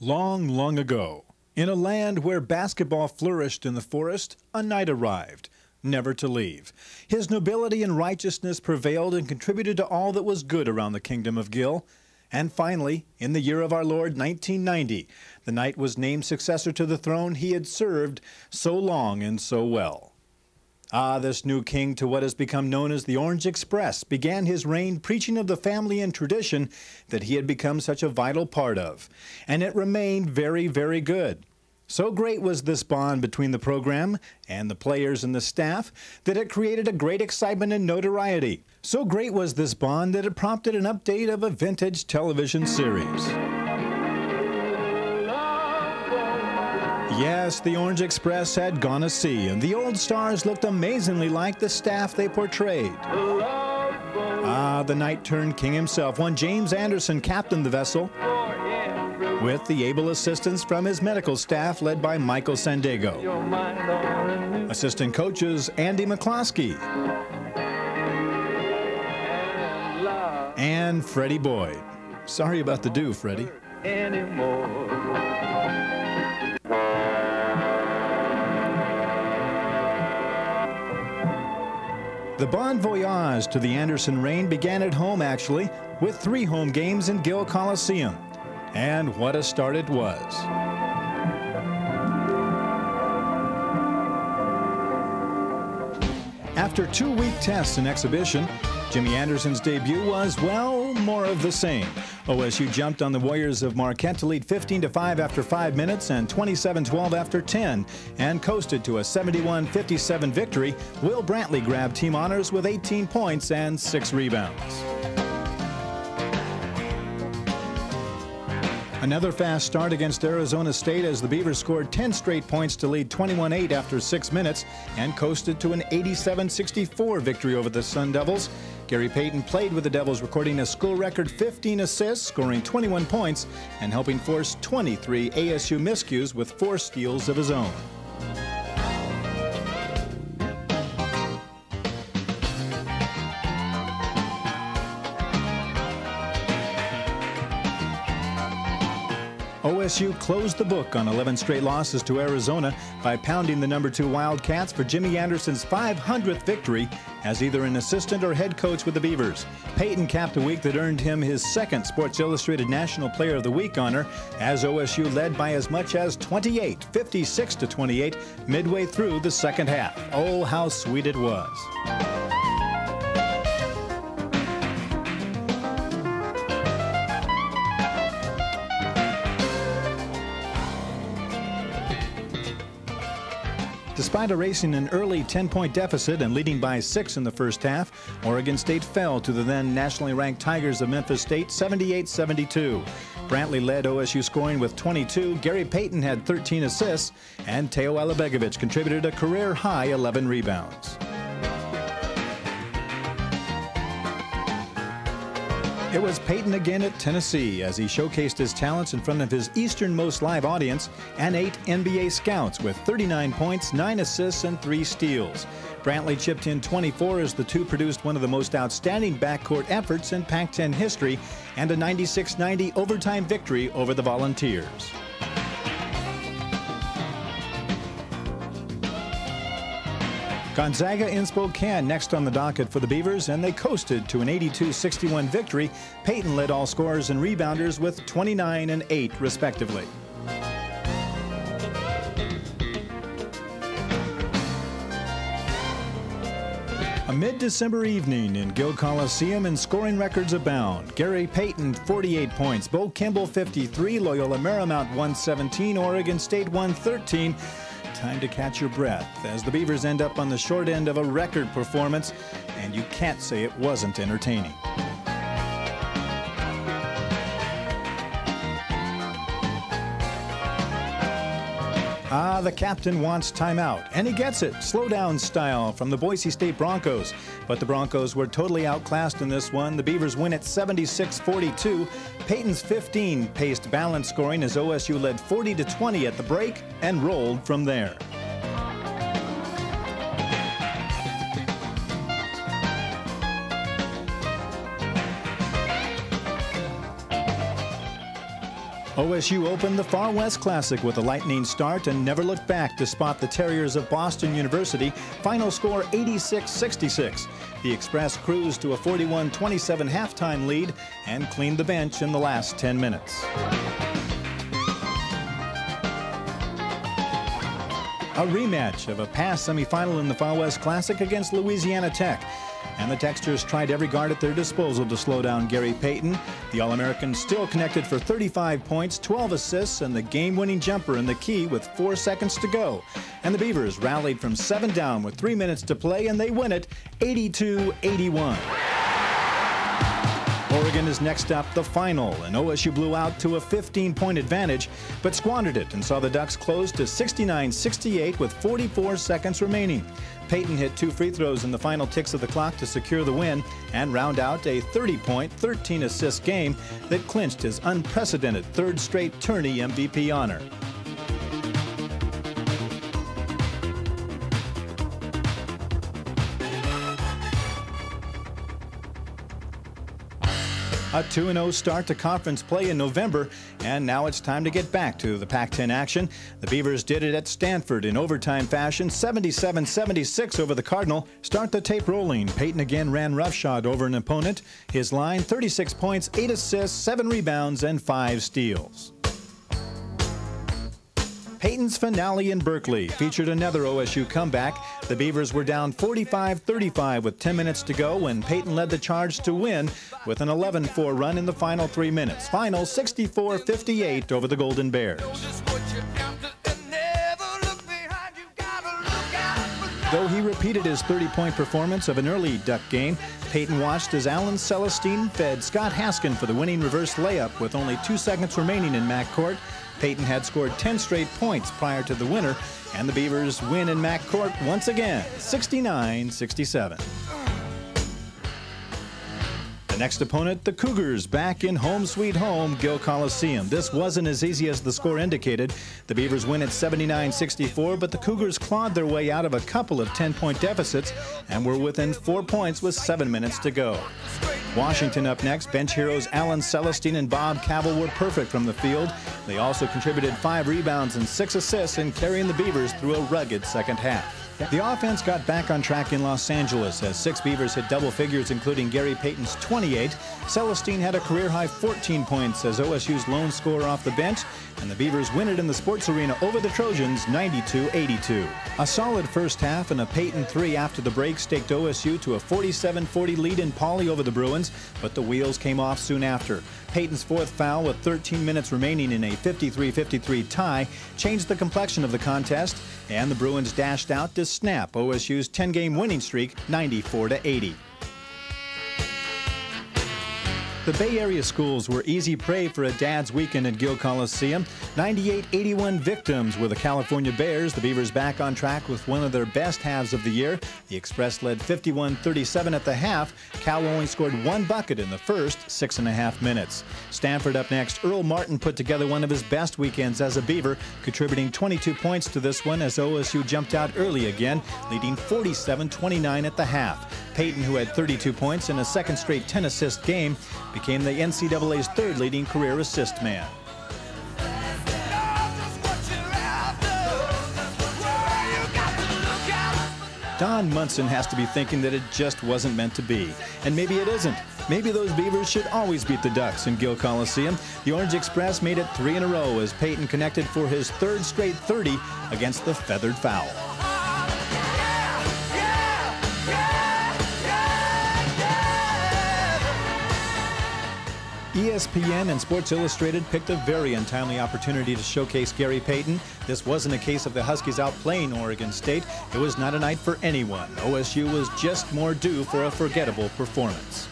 Long, long ago, in a land where basketball flourished in the forest, a knight arrived, never to leave. His nobility and righteousness prevailed and contributed to all that was good around the kingdom of Gill. And finally, in the year of our Lord 1990, the knight was named successor to the throne he had served so long and so well. Ah, this new king to what has become known as the Orange Express began his reign preaching of the family and tradition that he had become such a vital part of. And it remained very, very good. So great was this bond between the program and the players and the staff that it created a great excitement and notoriety. So great was this bond that it prompted an update of a vintage television series. Yes, the Orange Express had gone to sea, and the old stars looked amazingly like the staff they portrayed. Ah, the knight turned king himself, one James Anderson captained the vessel, with the able assistance from his medical staff led by Michael Sandego. Assistant coaches Andy McCloskey and Freddie Boyd. Sorry about the do, Freddie. The bon voyage to the Anderson reign began at home, actually, with three home games in Gill Coliseum. And what a start it was. After two week tests and exhibition, Jimmy Anderson's debut was, well, more of the same. OSU jumped on the Warriors of Marquette to lead 15 5 after 5 minutes and 27 12 after 10 and coasted to a 71 57 victory. Will Brantley grabbed team honors with 18 points and 6 rebounds. Another fast start against Arizona State as the Beavers scored 10 straight points to lead 21-8 after 6 minutes and coasted to an 87-64 victory over the Sun Devils. Gary Payton played with the Devils, recording a school record 15 assists, scoring 21 points, and helping force 23 ASU miscues with four steals of his own. OSU closed the book on 11 straight losses to Arizona by pounding the number two Wildcats for Jimmy Anderson's 500th victory as either an assistant or head coach with the Beavers. Payton capped a week that earned him his second Sports Illustrated National Player of the Week honor as OSU led by as much as 28, 56 to 28 midway through the second half. Oh, how sweet it was. Despite erasing an early 10-point deficit and leading by six in the first half, Oregon State fell to the then nationally ranked Tigers of Memphis State 78-72. Brantley led OSU scoring with 22, Gary Payton had 13 assists, and Teo Alibegovic contributed a career-high 11 rebounds. It was Payton again at Tennessee as he showcased his talents in front of his easternmost live audience and eight NBA scouts with 39 points, 9 assists, and 3 steals. Brantley chipped in 24 as the two produced one of the most outstanding backcourt efforts in Pac 10 history and a 96 90 overtime victory over the Volunteers. Gonzaga in Spokane next on the docket for the Beavers, and they coasted to an 82-61 victory. Payton led all scorers and rebounders with 29 and 8, respectively. A mid-December evening in Gill Coliseum and scoring records abound. Gary Payton, 48 points. Bo Kimble, 53. Loyola Marymount, 117. Oregon State, 113 time to catch your breath as the Beavers end up on the short end of a record performance, and you can't say it wasn't entertaining. Ah, the captain wants timeout, and he gets it, slow down style from the Boise State Broncos. But the Broncos were totally outclassed in this one. The Beavers win at 76-42. Payton's 15 paced balanced scoring as OSU led 40 to 20 at the break and rolled from there. OSU opened the Far West Classic with a lightning start and never looked back to spot the Terriers of Boston University. Final score 86-66. The Express cruised to a 41-27 halftime lead and cleaned the bench in the last 10 minutes. A rematch of a past semifinal in the Far West Classic against Louisiana Tech. And the Techsters tried every guard at their disposal to slow down Gary Payton. The All-American still connected for 35 points, 12 assists, and the game-winning jumper in the key with four seconds to go. And the Beavers rallied from seven down with three minutes to play, and they win it 82-81. Oregon is next up, the final, and OSU blew out to a 15-point advantage, but squandered it and saw the Ducks close to 69-68 with 44 seconds remaining. Payton hit two free throws in the final ticks of the clock to secure the win and round out a 30-point, 13-assist game that clinched his unprecedented third straight tourney MVP honor. A 2-0 start to conference play in November, and now it's time to get back to the Pac-10 action. The Beavers did it at Stanford in overtime fashion, 77-76 over the Cardinal. Start the tape rolling. Payton again ran roughshod over an opponent. His line, 36 points, 8 assists, 7 rebounds, and 5 steals. Payton's finale in Berkeley featured another OSU comeback. The Beavers were down 45-35 with 10 minutes to go when Payton led the charge to win with an 11-4 run in the final three minutes. Final 64-58 over the Golden Bears. Though he repeated his 30-point performance of an early Duck game, Payton watched as Allen Celestine fed Scott Haskin for the winning reverse layup with only two seconds remaining in Mac court. Payton had scored 10 straight points prior to the winner, and the Beavers win in Mac court once again, 69-67. The next opponent, the Cougars, back in home sweet home, Gill Coliseum. This wasn't as easy as the score indicated. The Beavers win at 79-64, but the Cougars clawed their way out of a couple of 10-point deficits and were within four points with seven minutes to go. Washington up next. Bench heroes Alan Celestine and Bob Cavell were perfect from the field. They also contributed five rebounds and six assists in carrying the Beavers through a rugged second half. The offense got back on track in Los Angeles as six Beavers hit double figures, including Gary Payton's 28. Celestine had a career-high 14 points as OSU's lone scorer off the bench, and the Beavers win it in the sports arena over the Trojans 92-82. A solid first half and a Payton three after the break staked OSU to a 47-40 lead in Pauley over the Bruins, but the wheels came off soon after. Payton's fourth foul with 13 minutes remaining in a 53-53 tie changed the complexion of the contest, and the Bruins dashed out to snap OSU's 10-game winning streak 94 The Bay Area schools were easy prey for a dad's weekend at Gill Coliseum. 98-81 victims were the California Bears. The Beavers back on track with one of their best halves of the year. The Express led 51-37 at the half. Cal only scored one bucket in the first six and a half minutes. Stanford up next. Earl Martin put together one of his best weekends as a Beaver, contributing 22 points to this one as OSU jumped out early again, leading 47-29 at the half. Payton, who had 32 points in a second straight 10-assist game, became the NCAA's third leading career assist man. Don Monson has to be thinking that it just wasn't meant to be. And maybe it isn't. Maybe those Beavers should always beat the Ducks in Gill Coliseum. The Orange Express made it three in a row as Payton connected for his third straight 30 against the Feathered Fowl. ESPN and Sports Illustrated picked a very untimely opportunity to showcase Gary Payton. This wasn't a case of the Huskies outplaying Oregon State. It was not a night for anyone. OSU was just more due for a forgettable performance.